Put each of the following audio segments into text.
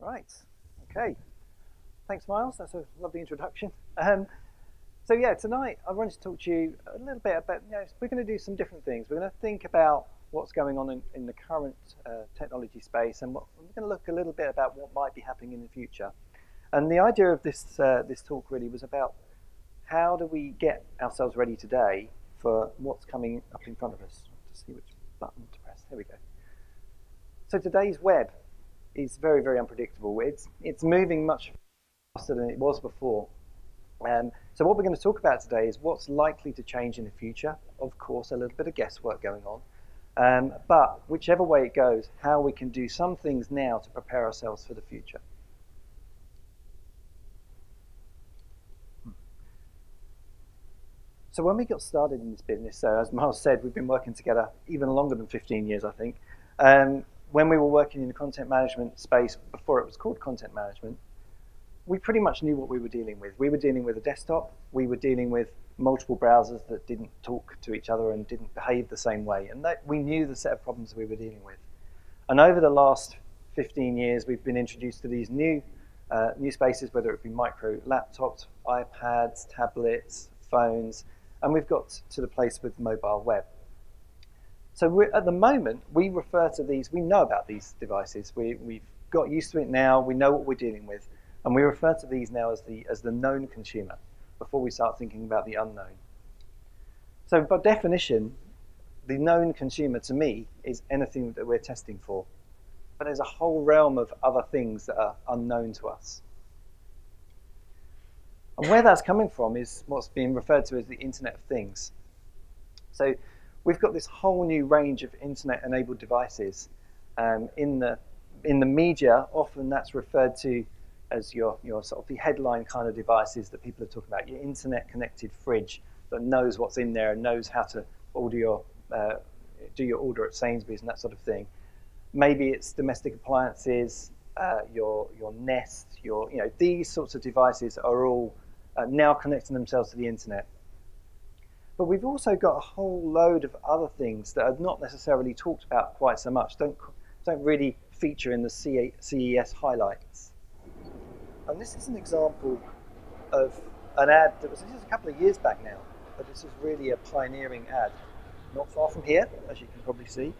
Right. Okay. Thanks, Miles. That's a lovely introduction. Um, so yeah, tonight I wanted to talk to you a little bit about. You know, we're going to do some different things. We're going to think about what's going on in, in the current uh, technology space, and what, we're going to look a little bit about what might be happening in the future. And the idea of this uh, this talk really was about how do we get ourselves ready today for what's coming up in front of us. To see which button to press. There we go. So today's web is very, very unpredictable. It's, it's moving much faster than it was before. Um, so what we're going to talk about today is what's likely to change in the future. Of course, a little bit of guesswork going on. Um, but whichever way it goes, how we can do some things now to prepare ourselves for the future. Hmm. So when we got started in this business, so as Miles said, we've been working together even longer than 15 years, I think. Um, when we were working in the content management space before it was called content management, we pretty much knew what we were dealing with. We were dealing with a desktop, we were dealing with multiple browsers that didn't talk to each other and didn't behave the same way. And that, we knew the set of problems we were dealing with. And over the last 15 years, we've been introduced to these new, uh, new spaces, whether it be micro laptops, iPads, tablets, phones, and we've got to the place with mobile web. So at the moment, we refer to these, we know about these devices. We, we've got used to it now, we know what we're dealing with, and we refer to these now as the, as the known consumer before we start thinking about the unknown. So by definition, the known consumer to me is anything that we're testing for. But there's a whole realm of other things that are unknown to us. And where that's coming from is what's being referred to as the Internet of Things. So we've got this whole new range of internet-enabled devices. Um, in the in the media, often that's referred to as your your sort of the headline kind of devices that people are talking about. Your internet-connected fridge that knows what's in there and knows how to order your uh, do your order at Sainsbury's and that sort of thing. Maybe it's domestic appliances, uh, your your Nest, your you know these sorts of devices are all uh, now connecting themselves to the internet. But we've also got a whole load of other things that are not necessarily talked about quite so much, don't, don't really feature in the CES highlights. And this is an example of an ad that was, this is a couple of years back now, but this is really a pioneering ad. Not far from here, as you can probably see.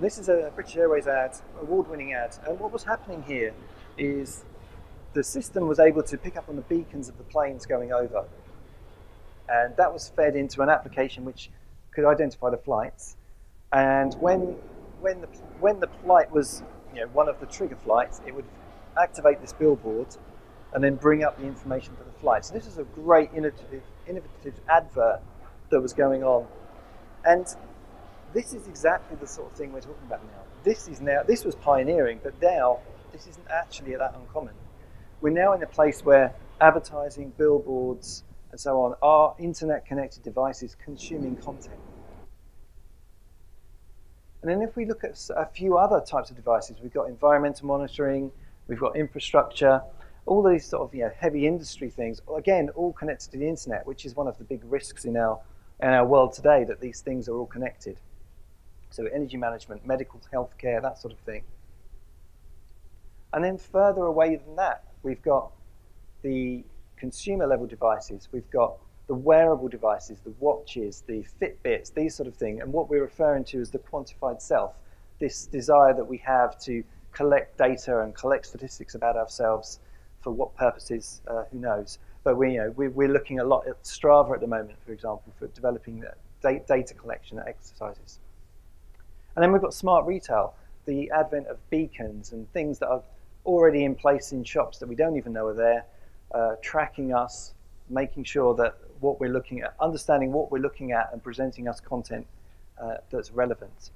This is a British Airways ad, award-winning ad, and what was happening here is the system was able to pick up on the beacons of the planes going over. And that was fed into an application which could identify the flights. And when, when, the, when the flight was you know, one of the trigger flights, it would activate this billboard and then bring up the information for the flight. So this is a great innovative, innovative advert that was going on. And this is exactly the sort of thing we're talking about now. This is now, this was pioneering, but now this isn't actually that uncommon we're now in a place where advertising, billboards, and so on are internet connected devices consuming content. And then if we look at a few other types of devices, we've got environmental monitoring, we've got infrastructure, all these sort of you know, heavy industry things, again, all connected to the internet, which is one of the big risks in our, in our world today, that these things are all connected. So energy management, medical healthcare, that sort of thing. And then further away than that, we've got the consumer level devices, we've got the wearable devices, the watches, the Fitbits, these sort of things, and what we're referring to as the quantified self, this desire that we have to collect data and collect statistics about ourselves for what purposes, uh, who knows. But we, you know, we, we're looking a lot at Strava at the moment, for example, for developing data collection exercises. And then we've got smart retail, the advent of beacons and things that are already in place in shops that we don't even know are there, uh, tracking us, making sure that what we're looking at, understanding what we're looking at and presenting us content uh, that's relevant.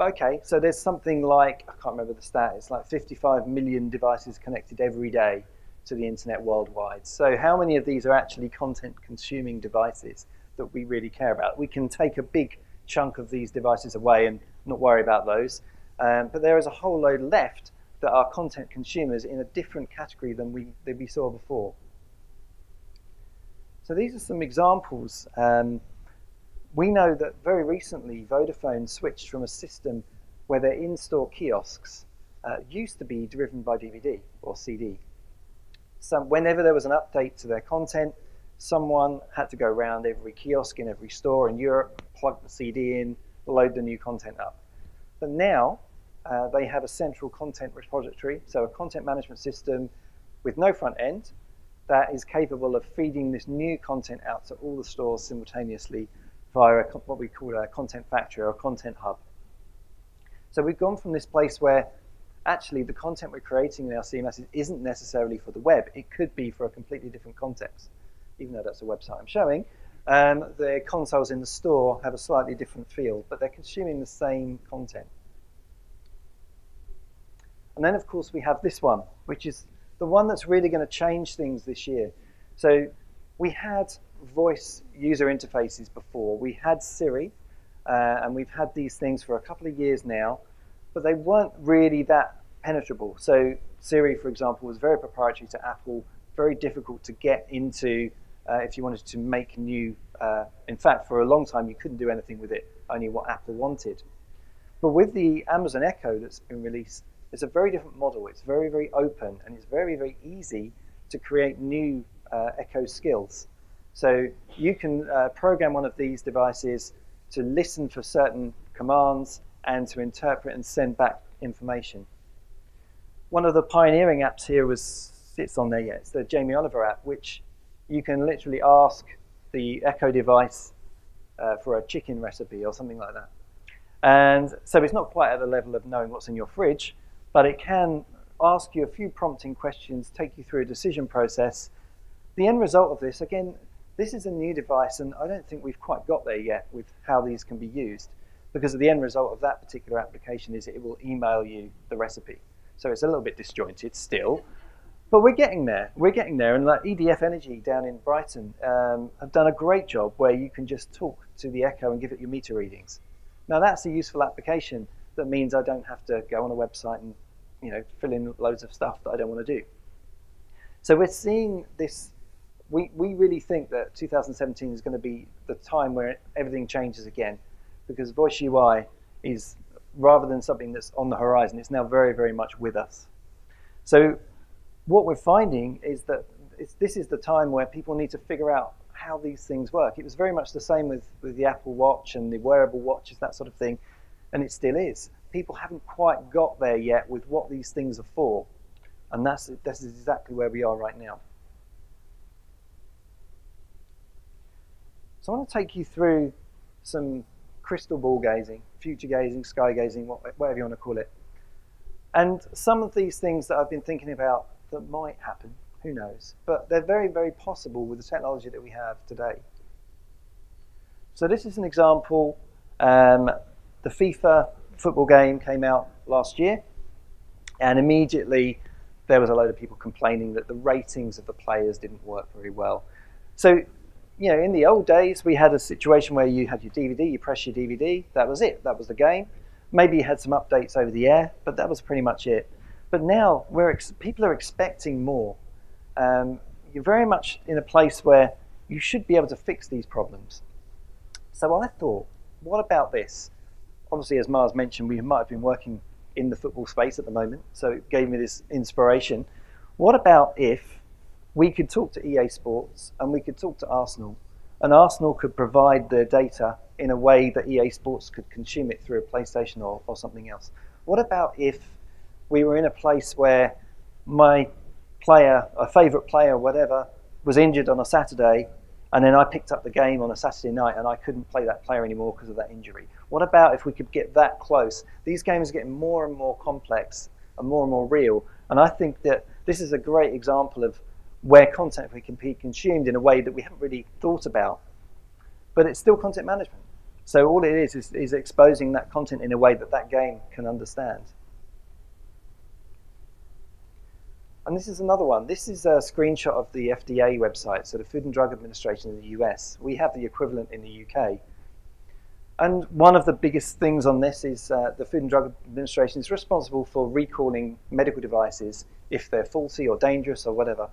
Okay, so there's something like, I can't remember the stat, it's like 55 million devices connected every day to the internet worldwide. So how many of these are actually content consuming devices that we really care about? We can take a big chunk of these devices away and not worry about those. Um, but there is a whole load left that are content consumers in a different category than we, than we saw before. So these are some examples. Um, we know that very recently Vodafone switched from a system where their in-store kiosks uh, used to be driven by DVD or CD. So whenever there was an update to their content, someone had to go around every kiosk in every store in Europe, plug the CD in, load the new content up. But now uh, they have a central content repository, so a content management system with no front end that is capable of feeding this new content out to all the stores simultaneously via what we call a content factory or a content hub. So we've gone from this place where actually the content we're creating in our CMS isn't necessarily for the web. It could be for a completely different context, even though that's a website I'm showing. Um, the consoles in the store have a slightly different feel, but they're consuming the same content. And then, of course, we have this one, which is the one that's really going to change things this year. So we had voice user interfaces before. We had Siri, uh, and we've had these things for a couple of years now, but they weren't really that penetrable. So Siri, for example, was very proprietary to Apple, very difficult to get into uh, if you wanted to make new. Uh, in fact, for a long time, you couldn't do anything with it, only what Apple wanted. But with the Amazon Echo that's been released, it's a very different model. It's very, very open, and it's very, very easy to create new uh, Echo skills. So you can uh, program one of these devices to listen for certain commands and to interpret and send back information. One of the pioneering apps here was sits on there yet. It's the Jamie Oliver app, which you can literally ask the Echo device uh, for a chicken recipe or something like that. And so it's not quite at the level of knowing what's in your fridge, but it can ask you a few prompting questions, take you through a decision process. The end result of this, again, this is a new device, and I don't think we've quite got there yet with how these can be used, because the end result of that particular application is it will email you the recipe. So it's a little bit disjointed still, but we're getting there. We're getting there, and like EDF Energy down in Brighton um, have done a great job where you can just talk to the Echo and give it your meter readings. Now that's a useful application that means I don't have to go on a website and you know fill in loads of stuff that I don't want to do. So we're seeing this. We, we really think that 2017 is going to be the time where everything changes again, because Voice UI is rather than something that's on the horizon, it's now very very much with us. So what we're finding is that this is the time where people need to figure out how these things work. It was very much the same with, with the Apple Watch and the wearable watches, that sort of thing, and it still is. People haven't quite got there yet with what these things are for, and that's, that's exactly where we are right now. So I want to take you through some crystal ball gazing, future gazing, sky gazing, whatever you want to call it. And some of these things that I've been thinking about that might happen, who knows? But they're very, very possible with the technology that we have today. So this is an example. Um, the FIFA football game came out last year, and immediately there was a load of people complaining that the ratings of the players didn't work very well. So, you know, in the old days, we had a situation where you had your DVD, you press your DVD, that was it, that was the game. Maybe you had some updates over the air, but that was pretty much it. But now we're people are expecting more. Um, you're very much in a place where you should be able to fix these problems. So I thought, what about this? Obviously, as Mars mentioned, we might have been working in the football space at the moment, so it gave me this inspiration. What about if we could talk to EA Sports and we could talk to Arsenal, and Arsenal could provide their data in a way that EA Sports could consume it through a PlayStation or, or something else? What about if we were in a place where my player, a favourite player, whatever, was injured on a Saturday, and then I picked up the game on a Saturday night and I couldn't play that player anymore because of that injury. What about if we could get that close? These games are getting more and more complex and more and more real, and I think that this is a great example of where content can be consumed in a way that we haven't really thought about. But it's still content management. So all it is, is is exposing that content in a way that that game can understand. And this is another one. This is a screenshot of the FDA website, so the Food and Drug Administration in the US. We have the equivalent in the UK. And one of the biggest things on this is uh, the Food and Drug Administration is responsible for recalling medical devices if they're faulty or dangerous or whatever.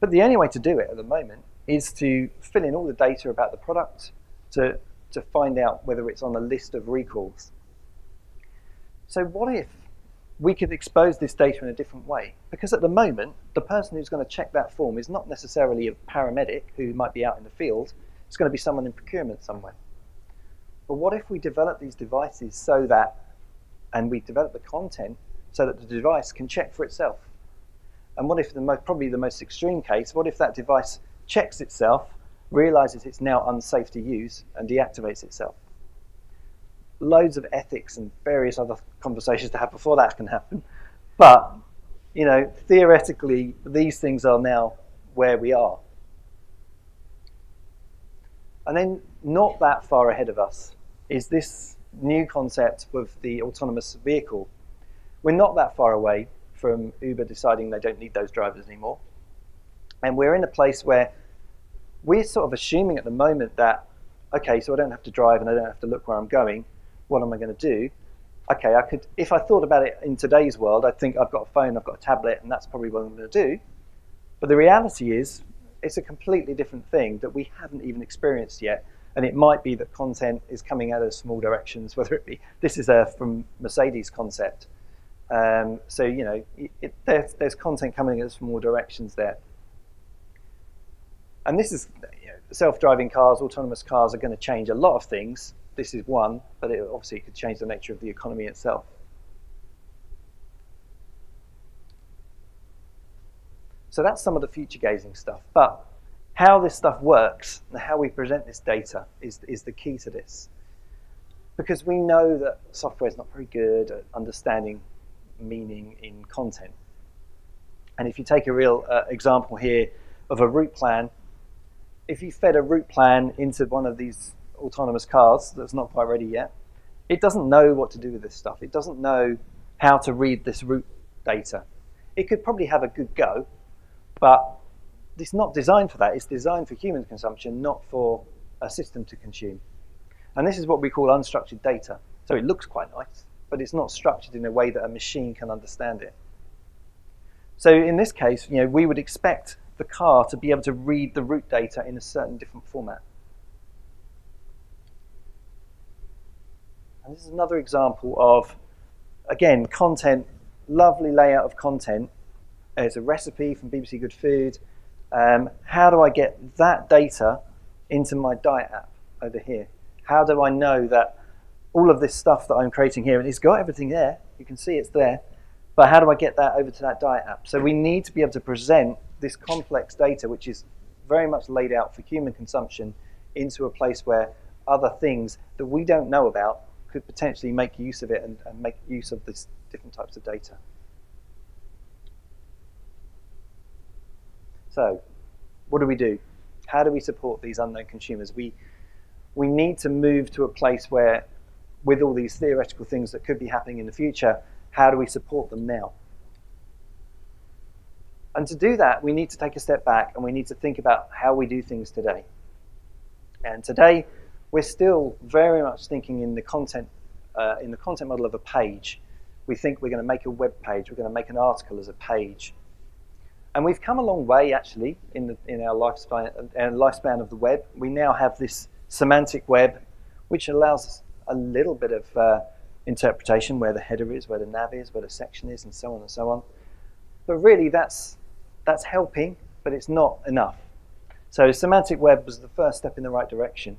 But the only way to do it at the moment is to fill in all the data about the product, to to find out whether it's on a list of recalls. So what if we could expose this data in a different way? Because at the moment, the person who's going to check that form is not necessarily a paramedic who might be out in the field. It's going to be someone in procurement somewhere. But what if we develop these devices so that, and we develop the content so that the device can check for itself? And what if the most, probably the most extreme case, what if that device checks itself, realizes it's now unsafe to use, and deactivates itself? Loads of ethics and various other conversations to have before that can happen. But, you know, theoretically, these things are now where we are. And then, not that far ahead of us, is this new concept of the autonomous vehicle. We're not that far away from Uber deciding they don't need those drivers anymore. And we're in a place where we're sort of assuming at the moment that, okay, so I don't have to drive and I don't have to look where I'm going. What am I going to do? Okay, I could, if I thought about it in today's world, I'd think I've got a phone, I've got a tablet, and that's probably what I'm going to do. But the reality is, it's a completely different thing that we haven't even experienced yet. And it might be that content is coming out of small directions, whether it be, this is a, from Mercedes concept, um, so, you know, it, there's, there's, content coming in from all directions there. And this is, you know, self-driving cars, autonomous cars are going to change a lot of things. This is one, but it, obviously could change the nature of the economy itself. So that's some of the future gazing stuff. But how this stuff works and how we present this data is, is the key to this. Because we know that software is not very good at understanding meaning in content. And if you take a real uh, example here of a route plan, if you fed a route plan into one of these autonomous cars that's not quite ready yet, it doesn't know what to do with this stuff. It doesn't know how to read this route data. It could probably have a good go, but it's not designed for that. It's designed for human consumption, not for a system to consume. And this is what we call unstructured data. So it looks quite nice but it's not structured in a way that a machine can understand it. So in this case, you know, we would expect the car to be able to read the route data in a certain different format. And this is another example of, again, content, lovely layout of content. It's a recipe from BBC Good Food. Um, how do I get that data into my diet app over here? How do I know that all of this stuff that I'm creating here, and it's got everything there. You can see it's there. But how do I get that over to that diet app? So we need to be able to present this complex data, which is very much laid out for human consumption, into a place where other things that we don't know about could potentially make use of it and, and make use of these different types of data. So, what do we do? How do we support these unknown consumers? We, we need to move to a place where with all these theoretical things that could be happening in the future, how do we support them now? And to do that, we need to take a step back and we need to think about how we do things today. And today, we're still very much thinking in the content, uh, in the content model of a page. We think we're going to make a web page, we're going to make an article as a page. And we've come a long way, actually, in, the, in our, lifespan, our lifespan of the web. We now have this semantic web, which allows us a little bit of uh, interpretation where the header is, where the nav is, where the section is, and so on and so on. But really, that's, that's helping, but it's not enough. So semantic web was the first step in the right direction.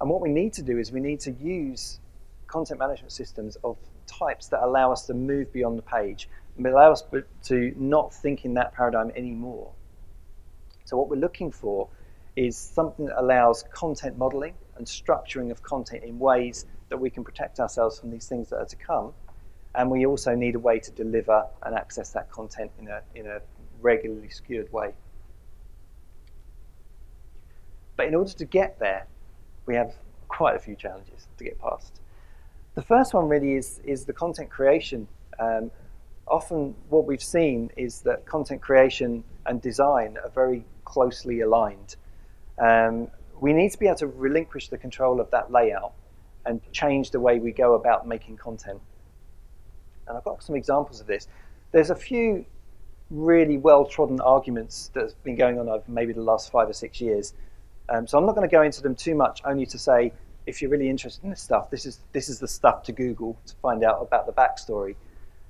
And what we need to do is we need to use content management systems of types that allow us to move beyond the page and allow us to not think in that paradigm anymore. So what we're looking for is something that allows content modeling and structuring of content in ways that we can protect ourselves from these things that are to come. And we also need a way to deliver and access that content in a, in a regularly skewed way. But in order to get there, we have quite a few challenges to get past. The first one really is, is the content creation. Um, often what we've seen is that content creation and design are very closely aligned. Um, we need to be able to relinquish the control of that layout and change the way we go about making content. And I've got some examples of this. There's a few really well-trodden arguments that have been going on over maybe the last five or six years. Um, so I'm not going to go into them too much, only to say if you're really interested in this stuff, this is this is the stuff to Google to find out about the backstory.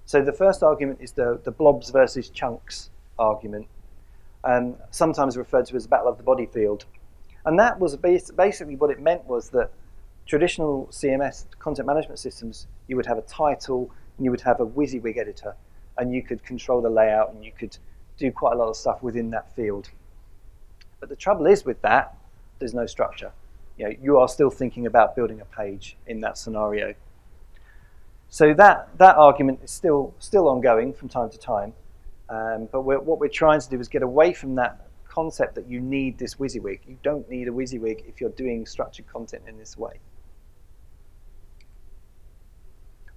So the first argument is the, the blobs versus chunks argument, um, sometimes referred to as the battle of the body field. And that was basically what it meant was that traditional CMS content management systems, you would have a title and you would have a WYSIWYG editor, and you could control the layout and you could do quite a lot of stuff within that field. But the trouble is with that, there's no structure. You, know, you are still thinking about building a page in that scenario. So that, that argument is still, still ongoing from time to time. Um, but we're, what we're trying to do is get away from that concept that you need this WYSIWYG. You don't need a WYSIWYG if you're doing structured content in this way.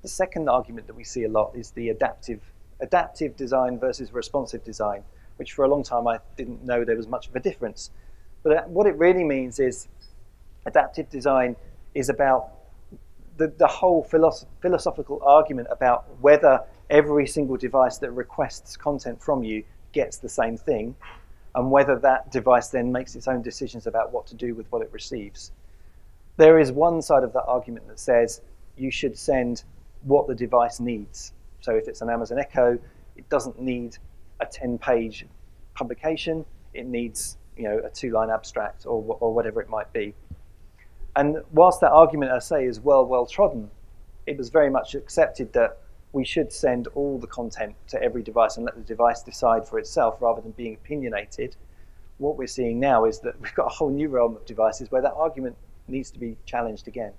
The second argument that we see a lot is the adaptive, adaptive design versus responsive design, which for a long time I didn't know there was much of a difference. But uh, what it really means is adaptive design is about the, the whole philosoph philosophical argument about whether every single device that requests content from you gets the same thing and whether that device then makes its own decisions about what to do with what it receives. There is one side of that argument that says you should send what the device needs. So if it's an Amazon Echo, it doesn't need a 10-page publication. It needs you know, a two-line abstract or, or whatever it might be. And whilst that argument, I say, is well, well trodden, it was very much accepted that we should send all the content to every device and let the device decide for itself rather than being opinionated. What we're seeing now is that we've got a whole new realm of devices where that argument needs to be challenged again.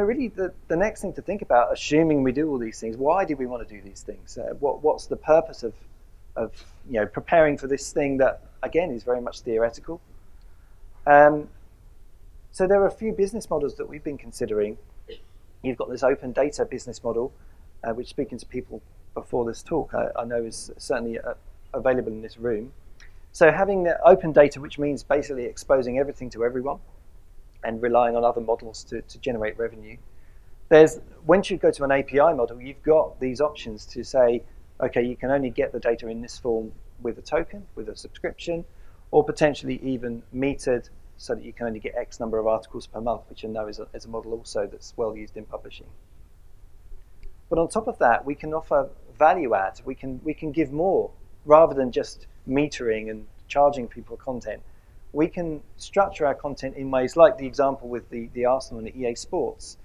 So really, the, the next thing to think about, assuming we do all these things, why do we want to do these things? Uh, what, what's the purpose of, of you know, preparing for this thing that, again, is very much theoretical? Um, so there are a few business models that we've been considering. You've got this open data business model, uh, which speaking to people before this talk, I, I know is certainly uh, available in this room. So having the open data, which means basically exposing everything to everyone, and relying on other models to, to generate revenue. There's, once you go to an API model, you've got these options to say, okay, you can only get the data in this form with a token, with a subscription, or potentially even metered so that you can only get X number of articles per month, which I know is a, is a model also that's well used in publishing. But on top of that, we can offer value add. We can, we can give more rather than just metering and charging people content we can structure our content in ways like the example with the, the Arsenal and the EA Sports,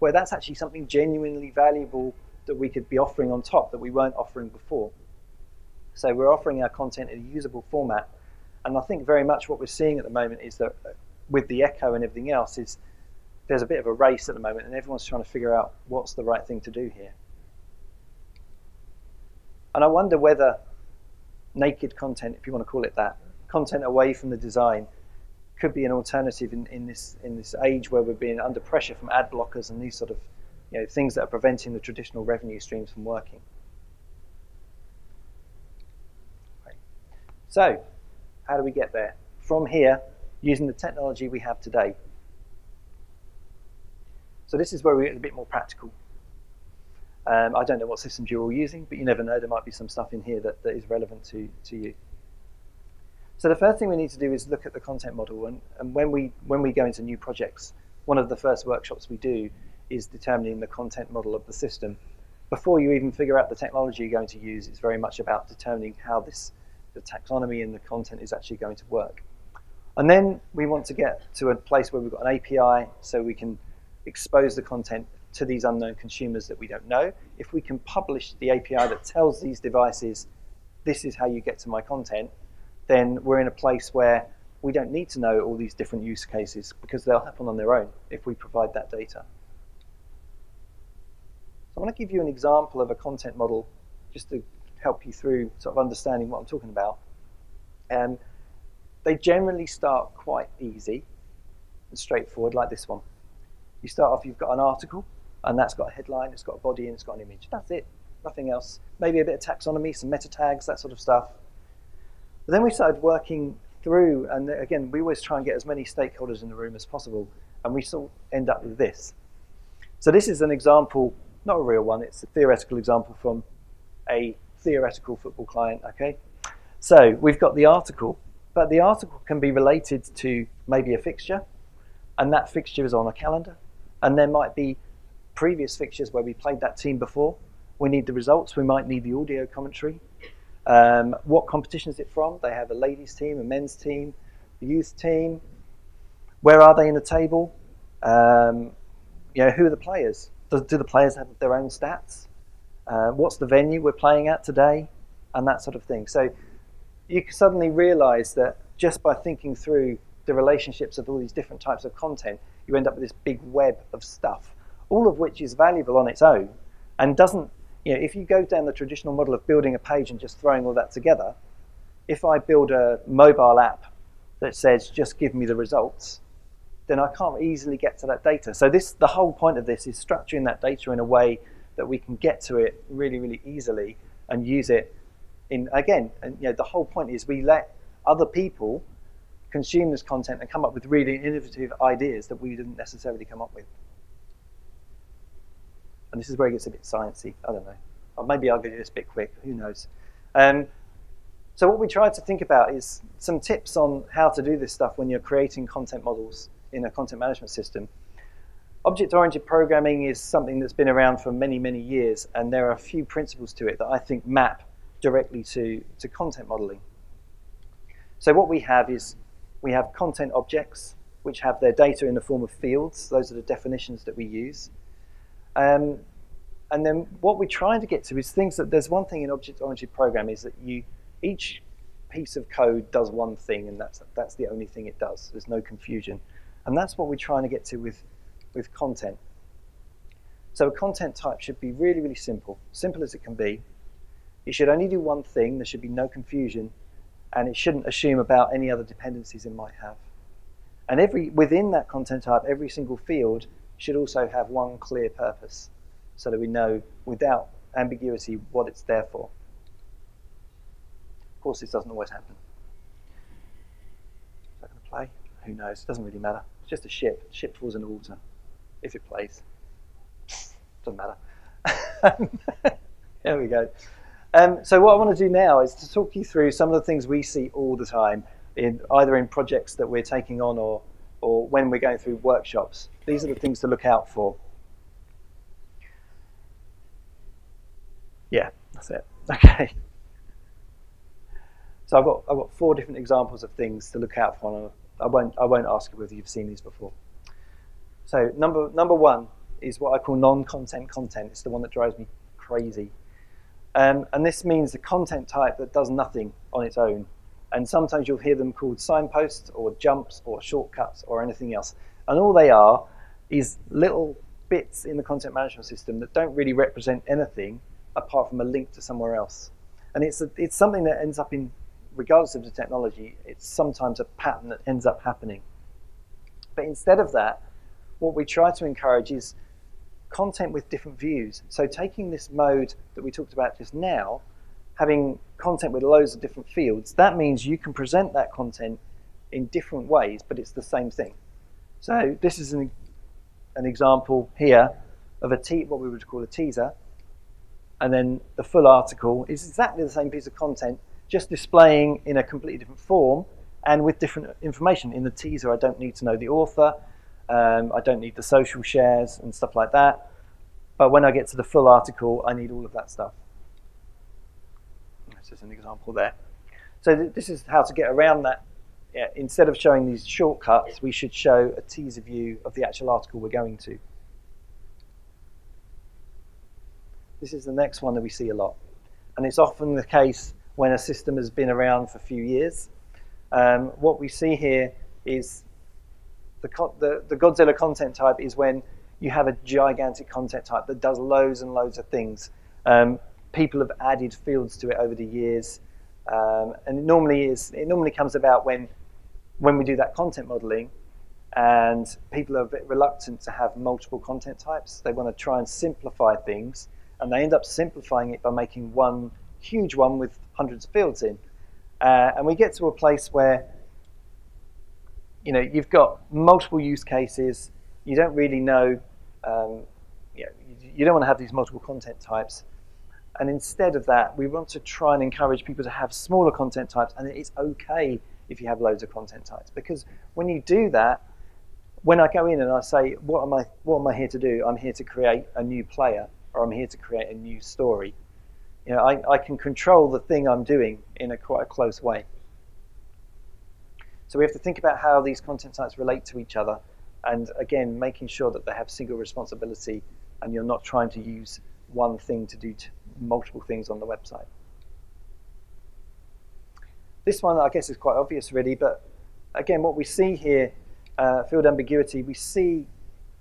where that's actually something genuinely valuable that we could be offering on top that we weren't offering before. So we're offering our content in a usable format. And I think very much what we're seeing at the moment is that uh, with the Echo and everything else is there's a bit of a race at the moment and everyone's trying to figure out what's the right thing to do here. And I wonder whether naked content, if you want to call it that, content away from the design could be an alternative in, in this in this age where we're being under pressure from ad blockers and these sort of you know, things that are preventing the traditional revenue streams from working. Right. So, how do we get there? From here, using the technology we have today. So this is where we get a bit more practical. Um, I don't know what systems you're all using, but you never know. There might be some stuff in here that, that is relevant to, to you. So the first thing we need to do is look at the content model. And, and when, we, when we go into new projects, one of the first workshops we do is determining the content model of the system. Before you even figure out the technology you're going to use, it's very much about determining how this, the taxonomy and the content is actually going to work. And then we want to get to a place where we've got an API so we can expose the content to these unknown consumers that we don't know. If we can publish the API that tells these devices, this is how you get to my content, then we're in a place where we don't need to know all these different use cases because they'll happen on their own if we provide that data. So I want to give you an example of a content model just to help you through sort of understanding what I'm talking about. Um, they generally start quite easy and straightforward like this one. You start off, you've got an article, and that's got a headline, it's got a body, and it's got an image. That's it, nothing else. Maybe a bit of taxonomy, some meta tags, that sort of stuff. But then we started working through, and again, we always try and get as many stakeholders in the room as possible, and we sort of end up with this. So this is an example, not a real one, it's a theoretical example from a theoretical football client, okay? So we've got the article, but the article can be related to maybe a fixture, and that fixture is on a calendar, and there might be previous fixtures where we played that team before. We need the results. We might need the audio commentary. Um, what competition is it from? They have a ladies' team, a men's team, a youth team. Where are they in the table? Um, you know, who are the players? Do, do, the players have their own stats? Uh, what's the venue we're playing at today? And that sort of thing. So you suddenly realize that just by thinking through the relationships of all these different types of content, you end up with this big web of stuff, all of which is valuable on its own and doesn't, you know, if you go down the traditional model of building a page and just throwing all that together, if I build a mobile app that says just give me the results, then I can't easily get to that data. So this, the whole point of this is structuring that data in a way that we can get to it really, really easily and use it in again. And you know, the whole point is we let other people consume this content and come up with really innovative ideas that we didn't necessarily come up with. And this is where it gets a bit sciencey. I don't know. Or maybe I'll get this a bit quick. Who knows? Um, so what we tried to think about is some tips on how to do this stuff when you're creating content models in a content management system. Object-oriented programming is something that's been around for many, many years, and there are a few principles to it that I think map directly to, to content modeling. So what we have is we have content objects, which have their data in the form of fields. Those are the definitions that we use. Um, and then what we're trying to get to is things that there's one thing in object-oriented programming is that you each piece of code does one thing, and that's that's the only thing it does. There's no confusion, and that's what we're trying to get to with with content. So a content type should be really, really simple, simple as it can be. It should only do one thing. There should be no confusion, and it shouldn't assume about any other dependencies it might have. And every within that content type, every single field should also have one clear purpose, so that we know without ambiguity what it's there for. Of course, this doesn't always happen. Is that going to play? Who knows? It doesn't really matter. It's just a ship. The ship falls in the water. If it plays. Doesn't matter. there we go. Um, so what I want to do now is to talk you through some of the things we see all the time, in either in projects that we're taking on or, or when we're going through workshops. These are the things to look out for. Yeah, that's it. Okay. So I've got I've got four different examples of things to look out for. I won't I won't ask you whether you've seen these before. So number number one is what I call non-content content. It's the one that drives me crazy. Um, and this means the content type that does nothing on its own. And sometimes you'll hear them called signposts or jumps or shortcuts or anything else. And all they are is little bits in the content management system that don't really represent anything apart from a link to somewhere else. And it's, a, it's something that ends up in, regardless of the technology, it's sometimes a pattern that ends up happening. But instead of that, what we try to encourage is content with different views. So taking this mode that we talked about just now, having content with loads of different fields, that means you can present that content in different ways, but it's the same thing. So this is an, an example here of a te what we would call a teaser, and then the full article is exactly the same piece of content, just displaying in a completely different form and with different information. In the teaser, I don't need to know the author. Um, I don't need the social shares and stuff like that. But when I get to the full article, I need all of that stuff. This is an example there. So th this is how to get around that. Yeah, instead of showing these shortcuts, we should show a teaser view of the actual article we're going to. This is the next one that we see a lot. And it's often the case when a system has been around for a few years. Um, what we see here is the, the, the Godzilla content type is when you have a gigantic content type that does loads and loads of things. Um, people have added fields to it over the years, um, and it normally is. It normally comes about when when we do that content modeling, and people are a bit reluctant to have multiple content types. They want to try and simplify things, and they end up simplifying it by making one huge one with hundreds of fields in. Uh, and we get to a place where you know, you've got multiple use cases. You don't really know, um, you, know, you don't want to have these multiple content types. And instead of that, we want to try and encourage people to have smaller content types, and it's okay if you have loads of content types. Because when you do that, when I go in and I say, what am I, what am I here to do? I'm here to create a new player, or I'm here to create a new story. You know, I, I can control the thing I'm doing in a quite a close way. So we have to think about how these content types relate to each other, and again, making sure that they have single responsibility, and you're not trying to use one thing to do multiple things on the website. This one, I guess, is quite obvious, really, but again, what we see here, uh, field ambiguity, we see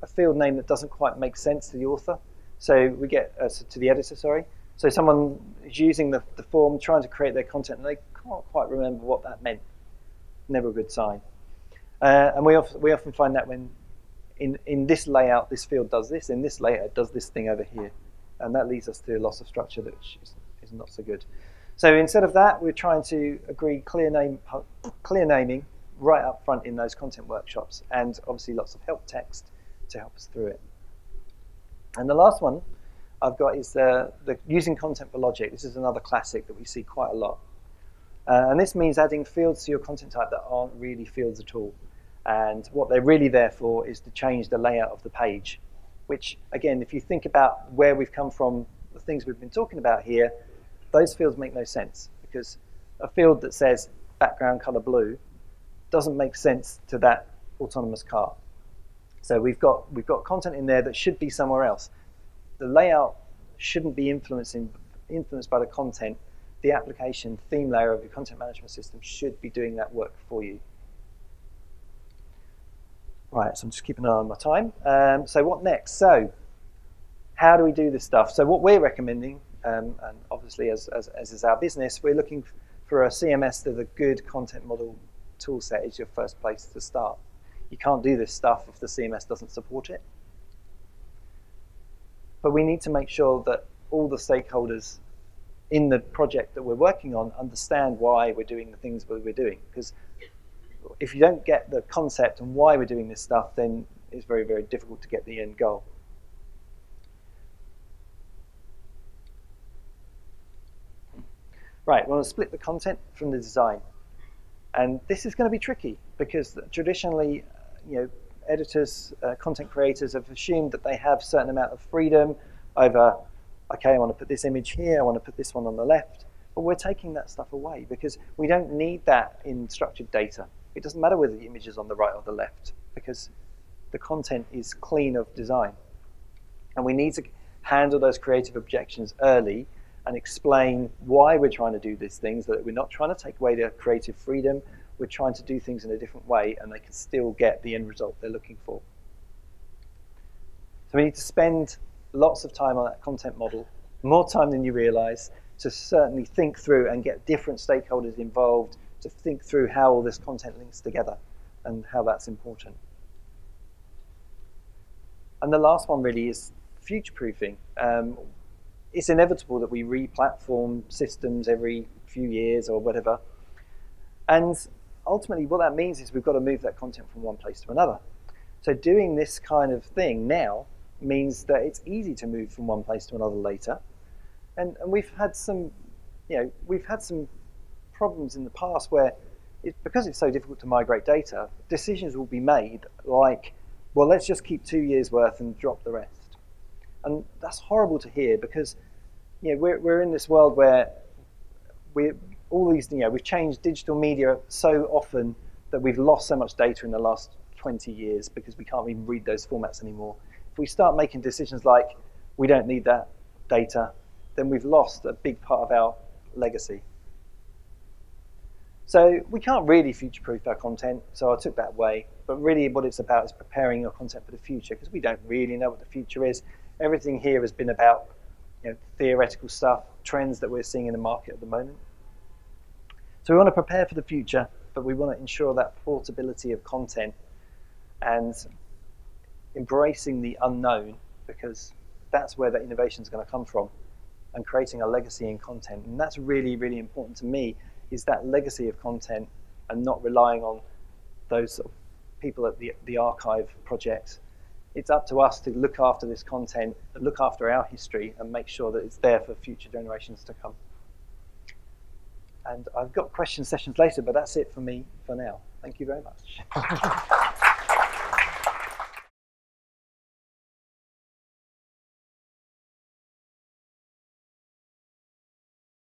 a field name that doesn't quite make sense to the author. So we get uh, to the editor, sorry. So someone is using the, the form, trying to create their content, and they can't quite remember what that meant. Never a good sign. Uh, and we, often, we often find that when in, in this layout, this field does this, in this layout, it does this thing over here and that leads us to a loss of structure that is, is not so good. So instead of that, we're trying to agree clear name, clear naming right up front in those content workshops, and obviously lots of help text to help us through it. And the last one I've got is the, the using content for logic. This is another classic that we see quite a lot. Uh, and this means adding fields to your content type that aren't really fields at all. And what they're really there for is to change the layout of the page which again, if you think about where we've come from, the things we've been talking about here, those fields make no sense because a field that says background color blue doesn't make sense to that autonomous car. So we've got, we've got content in there that should be somewhere else. The layout shouldn't be influencing, influenced by the content. The application theme layer of your content management system should be doing that work for you. Right, so I'm just keeping an eye on my time. Um, so what next? So how do we do this stuff? So what we're recommending, um, and obviously as, as, as, is our business, we're looking for a CMS that a good content model toolset is your first place to start. You can't do this stuff if the CMS doesn't support it. But we need to make sure that all the stakeholders in the project that we're working on understand why we're doing the things that we're doing. Because if you don't get the concept and why we're doing this stuff, then it's very, very difficult to get the end goal. Right, we want to split the content from the design. And this is going to be tricky because traditionally, you know, editors, uh, content creators have assumed that they have a certain amount of freedom over, okay, I want to put this image here, I want to put this one on the left. But we're taking that stuff away because we don't need that in structured data. It doesn't matter whether the image is on the right or the left because the content is clean of design. And we need to handle those creative objections early and explain why we're trying to do these things, that we're not trying to take away their creative freedom, we're trying to do things in a different way and they can still get the end result they're looking for. So we need to spend lots of time on that content model, more time than you realize, to certainly think through and get different stakeholders involved to think through how all this content links together and how that's important. And the last one really is future proofing. Um, it's inevitable that we re-platform systems every few years or whatever. And ultimately what that means is we've got to move that content from one place to another. So doing this kind of thing now means that it's easy to move from one place to another later. And, and we've had some, you know, we've had some problems in the past where, it, because it's so difficult to migrate data, decisions will be made like, well, let's just keep two years worth and drop the rest. And that's horrible to hear because you know, we're, we're in this world where we all these, you know, we've changed digital media so often that we've lost so much data in the last 20 years because we can't even read those formats anymore. If we start making decisions like we don't need that data, then we've lost a big part of our legacy. So we can't really future-proof our content, so I took that way. But really what it's about is preparing your content for the future because we don't really know what the future is. Everything here has been about you know, theoretical stuff, trends that we're seeing in the market at the moment. So we want to prepare for the future, but we want to ensure that portability of content and embracing the unknown because that's where that innovation is going to come from and creating a legacy in content. And that's really, really important to me is that legacy of content and not relying on those sort of people at the, the archive project it's up to us to look after this content, look after our history, and make sure that it's there for future generations to come. And I've got question sessions later, but that's it for me for now. Thank you very much.